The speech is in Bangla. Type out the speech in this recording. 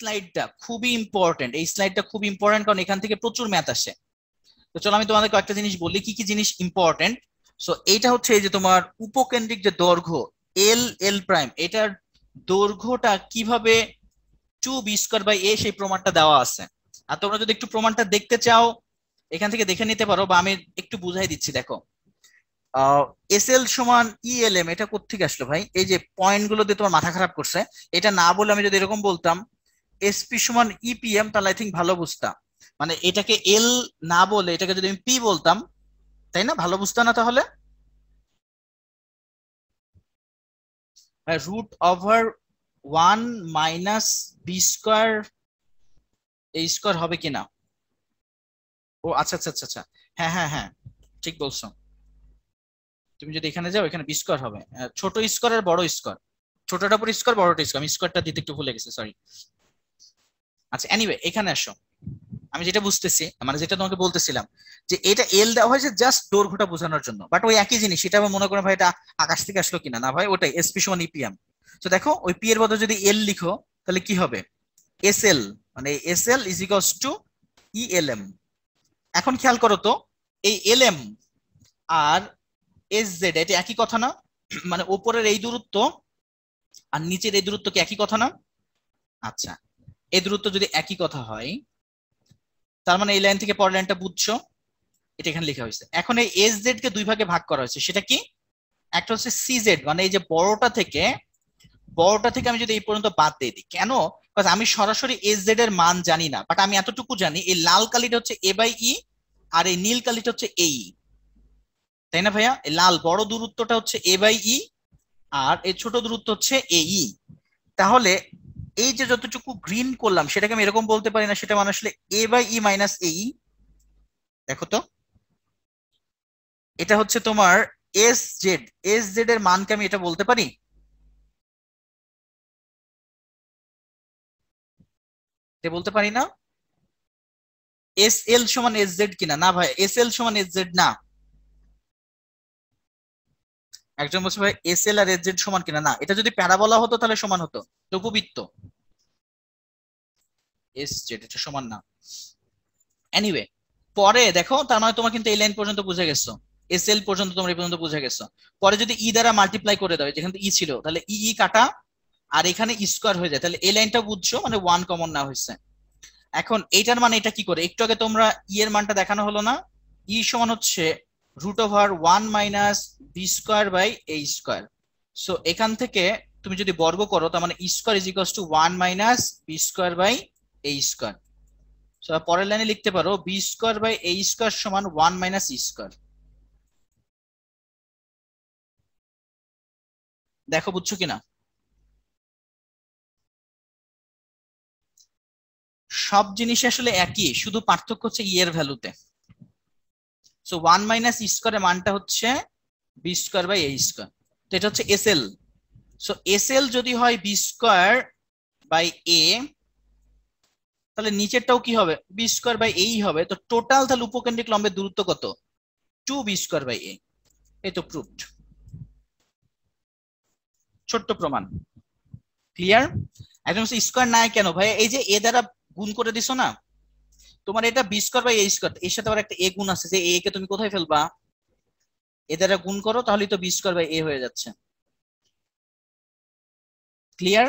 স্লাইডটা খুবই ইম্পর্টেন্ট এই স্লাইডটা খুব ইম্পর্টেন্ট কারণ এখান থেকে প্রচুর ম্যাথ আসে। তো চলো আমি তোমাদের কয়েকটা জিনিস বলি, কি কি জিনিস ইম্পর্টেন্ট সো এইটা হচ্ছে এই যে তোমার উপকেন্দ্রিক যে দৈর্ঘ্য এল এল প্রাইম এটার দৈর্ঘ্যটা কীভাবে two b square by a সেই প্রমাণটা দেওয়া আছে। আর তোমরা যদি একটু প্রমাণটা দেখতে চাও, এখান থেকে দেখে নিতে পারো বা আমি একটু বুঝাই দিচ্ছি, দেখো। এস এল সমান ইএলএম এটা কোথেকে আসলো ভাই? এই যে পয়েন্টগুলো দিয়ে তোমার মাথা খারাপ করছে, এটা না বলে আমি যদি এরকম বলতাম এসপি সমান ইপিএম তাহলে আই থিঙ্ক ভালো বুঝতাম। মানে এটাকে এল না বলে এটাকে যদি আমি পি বলতাম, তাই না? ভালো বুঝতাম না তাহলে? Root over one minus b square এই স্কোয়ার হবে কিনা ও আচ্ছা আচ্ছা আচ্ছা আচ্ছা। হ্যাঁ হ্যাঁ হ্যাঁ ঠিক বলছো। তুমি যদি এখানে যাও, এখানে বি স্কোয়ার হবে। ছোট স্কোয়ার আর বড় স্কোয়ার ছোটটা পর স্কোয়ার বড়টা স্কোয়ার আমি স্কোয়ারটা দিতে একটু ভুলে গেছি সরি আচ্ছা এনিওয়ে এখানে আসো। আমি যেটা বুঝতেছি মানে যেটা তোমাকে বলতেছিলাম, যে এটা এল দেওয়া হয়েছে জাস্ট দৈর্ঘ্যটা বোঝানোর জন্য। বাট ওই একই জিনিস এটা মনে করেন ভাই, এটা আকাশ থেকে আসলো কিনা? না ভাই, ওটাই এসপি সমান ইপিএম তো দেখো, ওই পি এর বদলে যদি এল লিখো, তাহলে কি হবে? এস এল মানে S L is equal to e L M এখন খেয়াল করো তো, এই এল এম আর এস জেড এটা একই কথা না? মানে ওপরের এই দূরত্ব আর নিচের এই দূরত্ব কি একই কথা না? আচ্ছা এই দূরত্ব যদি একই কথা হয়, তার মানে এই লাইন থেকে পরের লাইনটা বুঝছ? এটা এখানে লেখা হয়েছে। এখন এই এস জেড কে দুই ভাগে ভাগ করা হয়েছে। সেটা কি? একটা হচ্ছে সি জেড মানে এই যে বড়টা থেকে বড়টা থেকে আমি যদি এই পর্যন্ত বাদ দিয়ে দিই। কেন? আমি সরাসরি এস জেড এর মান জানি না বাট আমি এতটুকু জানি, এই লাল কালিটা হচ্ছে এ বাই ই আর এই নীল কালিটা হচ্ছে এই তাই না ভাইয়া? এই লাল বড় দূরত্বটা হচ্ছে এ বাই ই আর এই ছোট দূরত্ব হচ্ছে এই তাহলে এই যে যতটুকু গ্রিন করলাম, সেটাকে আমি এরকম বলতে পারি না, সেটা মানে আসলে এ বাই ই মাইনাস এই দেখো তো। এটা হচ্ছে তোমার এস জেড এস জেড এর মানকে আমি এটা বলতে পারি? বলতে পারি না? এস এল সমান এস জেড কিনা? না ভাই এস এল সমান এস জেড না। একজন বলছে ভাই এস এল আর এস জেড সমান কিনা? না, এটা যদি প্যারাবোলা হতো তাহলে সমান হতো। তো উপবৃত্ত এস জেড এটা সমান না। এনিওয়ে পরে দেখো, তার মানে তোমার কিন্তু এই লাইন পর্যন্ত বুঝে গেছো। এস এল পর্যন্ত তোমরা এই পর্যন্ত বুঝে গেছো। পরে যদি ই দ্বারা মাল্টিপ্লাই করে দাও, যেখানে ই ছিল, তাহলে ই ই কাটা, আর এখানে স্কোয়ার হয়ে যায়। তাহলে এই লাইনটা বুঝছ মানে ওয়ান কমন না হয়েছে। এখন এইটার মানে এটা কি করে? একটু আগে তোমরা ই এর মানটা দেখানো হলো না? ই সমান হচ্ছে root over one minus b square by a square so এখান থেকে তুমি যদি বর্গ করো, তার মানে square is equal to one minus b square by a square পরের লাইনে লিখতে পারো b square by a square সমান ওয়ান মাইনাস ই স্কোয়ার দেখো, বুঝছ কিনা? সব জিনিস আসলে একই, শুধু পার্থক্য হচ্ছে ই এর ভ্যালুতে সো ওয়ান মাইনাস ই স্কোয়ারের মানটা হচ্ছে b square by a square তো এটা হচ্ছে S L so S L যদি হয় বি স্কোয়ার বাই এ তাহলে নিচেরটাও কি হবে? বি স্কোয়ার বাই এই হবে। তো টোটাল তাহলে উপকেন্দ্রিক লম্বের দূরত্ব কত? Two b square by a এই তো প্রুফড ছোট্ট প্রমাণ। ক্লিয়ার একদম স্কোয়ার নাই কেন? ভাই এই যে এ দ্বারা গুণ করে দিছো না? তোমার এটা b square by a square এর সাথে আবার একটা এ গুণ আছে। যে এ কে তুমি কোথায় ফেলবা? এ দ্বারা গুণ করো, তাহলেই তো বি স্কোয়ার বাই এ হয়ে যাচ্ছে। ক্লিয়ার